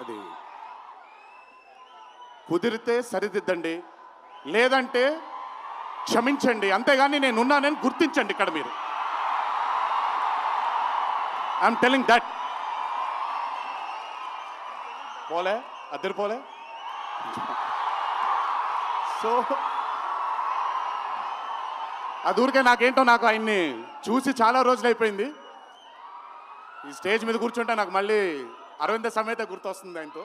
అది. కుదిరితే సరిదిద్దండి లేదంటే క్షమించండి. అంతేగాని నేను ఉన్నానని గుర్తించండి ఇక్కడ మీరు. ఐఎమ్ టెలింగ్ దట్ పోలే? అద్దరు పోలే? సో అది ఊరికే నాకేంటో నాకు ఆయన్ని చూసి చాలా రోజులు అయిపోయింది ఈ స్టేజ్ మీద కూర్చుంటే నాకు మళ్ళీ అరవింద సమేత గుర్తొస్తుంది ఆయనతో.